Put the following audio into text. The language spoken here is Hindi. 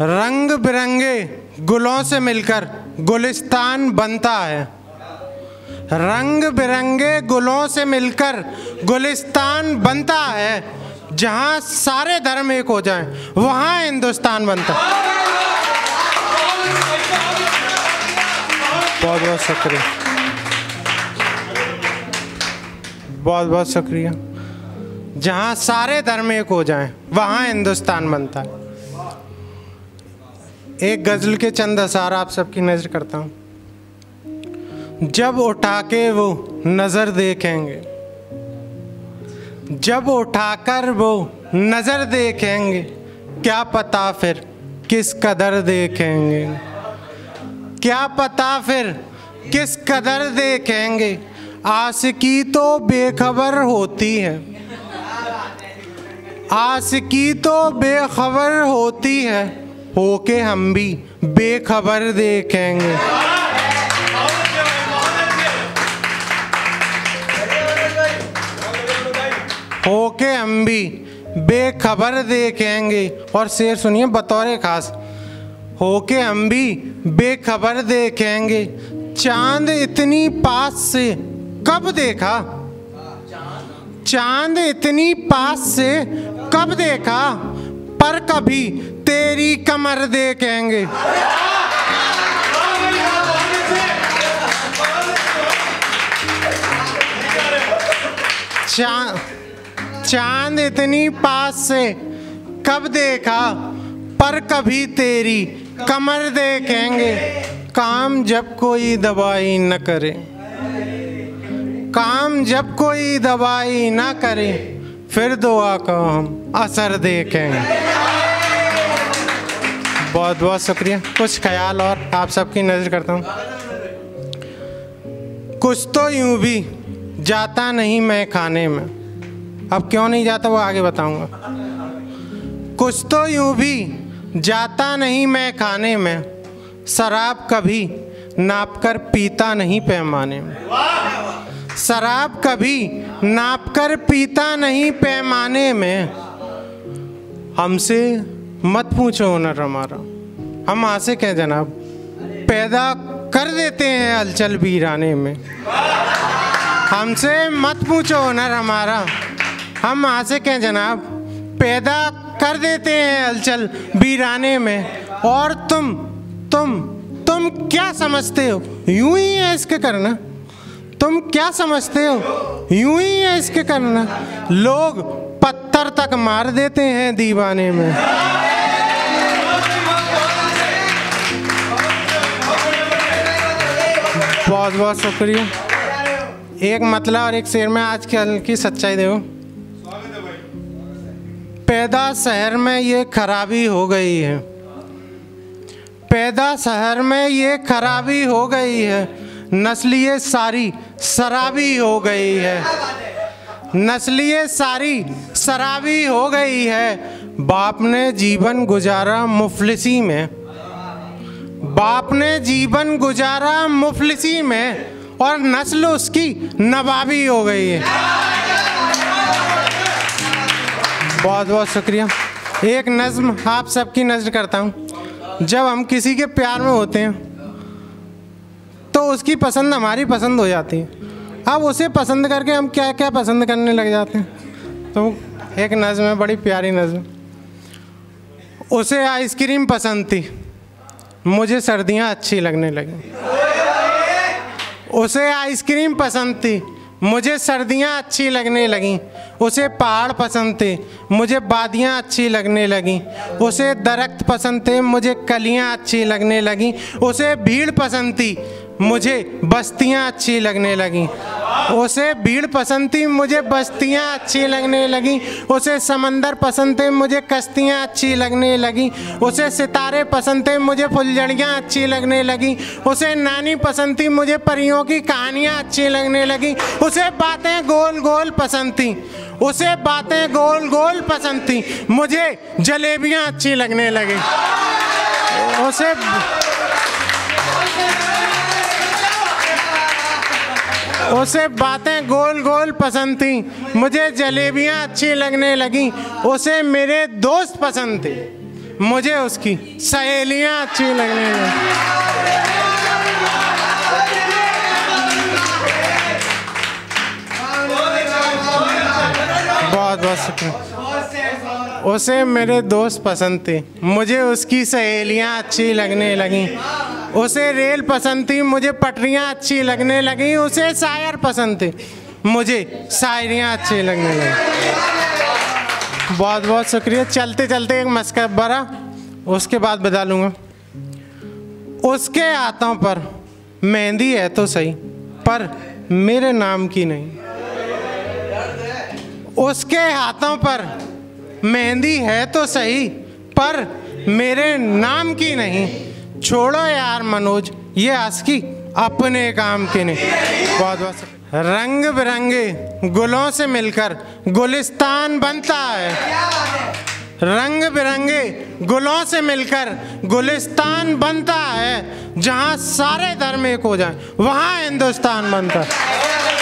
रंग बिरंगे गुलों से मिलकर गुलिस्तान बनता है। रंग बिरंगे गुलों से मिलकर गुलिस्तान बनता है, जहाँ सारे धर्म एक हो जाएँ, वहाँ हिंदुस्तान बनता बहुत बहुत शुक्रिया। बहुत बहुत शुक्रिया। जहाँ सारे धर्म एक हो जाएँ, वहाँ हिंदुस्तान बनता है। एक गज़ल के चंद असार आप सबकी नज़र करता हूँ। जब उठा के वो नज़र देखेंगे, जब उठाकर वो नज़र देखेंगे, क्या पता फिर किस कदर देखेंगे? क्या पता फिर किस कदर देखेंगे? आशिकी तो बेखबर होती है। आशिकी तो बेखबर होती है। होके हम भी बेखबर देखेंगे। होके हम भी बेखबर देखेंगे। और शेर सुनिए बतौर खास। होके हम भी बेखबर देखेंगे। चाँद इतनी पास से कब देखा? चाँद इतनी पास से कब देखा? पर कभी तेरी कमर देखेंगे। चाँद चाँद इतनी पास से कब देखा, पर कभी तेरी कमर देखेंगे। काम जब कोई दवाई न करे, काम जब कोई दवाई ना करे, फिर दुआ का हम असर देखेंगे। बहुत बहुत शुक्रिया। कुछ ख्याल और आप सबकी नज़र करता हूँ। कुछ तो यूँ भी जाता नहीं मैं खाने में। अब क्यों नहीं जाता वो आगे बताऊँगा। कुछ तो यूँ भी जाता नहीं मैं खाने में। शराब कभी नाप कर पीता नहीं पैमाने में। शराब कभी नाप कर पीता नहीं पैमाने में। हमसे मत पूछो हुनर हमारा। हम आसे कहें, जनाब, पैदा कर देते हैं हलचल वीराने में। हमसे मत पूछो हुनर हमारा। हम आसे कहें, जनाब, पैदा कर देते हैं हलचल वीराने में। और तुम तुम तुम क्या समझते हो? यूँ ही है इसके करना। तुम क्या समझते हो? यूँ ही है इसके करना। लोग पत्थर तक मार देते हैं दीवाने में। बहुत बहुत शुक्रिया। एक मतलब और एक शेर में आज कल की सच्चाई देखो। पैदा शहर में ये खराबी हो गई है। पैदा शहर में ये खराबी हो गई है। नस्लिए सारी शराबी हो गई है। नस्लिए सारी शराबी हो गई है। बाप ने जीवन गुजारा मुफलिसी में। बाप ने जीवन गुजारा मुफलिसी में और नस्ल उसकी नवाबी हो गई है। बहुत बहुत शुक्रिया। एक नज़म आप सबकी नज़र करता हूँ। जब हम किसी के प्यार में होते हैं तो उसकी पसंद हमारी पसंद हो जाती है। अब उसे पसंद करके हम क्या क्या पसंद करने लग जाते हैं? तो एक नज़म है, बड़ी प्यारी नज़म। उसे आइसक्रीम पसंद थी। मुझे सर्दियाँ अच्छी लगने लगी। उसे आइसक्रीम पसंद थी। मुझे सर्दियाँ अच्छी लगने लगीं। उसे पहाड़ पसंद थे। मुझे वादियाँ अच्छी लगने लगीं। उसे दरख्त पसंद थे। मुझे कलियाँ अच्छी लगने लगीं। उसे भीड़ पसंद थी। मुझे बस्तियाँ अच्छी लगने लगीं। उसे भीड़ पसंद थी, मुझे बस्तियाँ अच्छी लगने लगीं। उसे समंदर पसंद थे, मुझे कश्तियाँ अच्छी लगने लगीं। उसे सितारे पसंद थे, मुझे फुलझड़ियाँ अच्छी लगने लगीं। उसे नानी पसंद थी, मुझे परियों की कहानियाँ अच्छी लगने लगीं। उसे बातें गोल गोल पसंद थी। उसे बातें गोल गोल पसंद थी। मुझे जलेबियाँ अच्छी लगने लगी। उसे उसे बातें गोल गोल पसंद थी। मुझे जलेबियाँ अच्छी लगने लगी। उसे मेरे दोस्त पसंद थे। मुझे उसकी सहेलियाँ अच्छी लगने लगी। बहुत बहुत शुक्रिया। उसे मेरे दोस्त पसंद थे। मुझे उसकी सहेलियाँ अच्छी लगने लगीं। उसे रेल पसंद थी, मुझे पटरियाँ अच्छी लगने लगी, उसे शायर पसंद थे। मुझे शायरियाँ अच्छी लगने लगी। बहुत बहुत शुक्रिया। चलते चलते एक मस्कबरा उसके बाद बता लूँगा। उसके हाथों पर मेहंदी है तो सही, पर मेरे नाम की नहीं। उसके हाथों पर मेहंदी है तो सही, पर मेरे नाम की नहीं। छोड़ो यार मनोज, ये आस्की अपने काम के ने बहुत बहुत रंग बिरंगे गुलों से मिलकर गुलिस्तान बनता है। रंग बिरंगे गुलों से मिलकर गुलिस्तान बनता है। जहाँ सारे धर्म एक हो जाए, वहाँ हिंदुस्तान बनता है।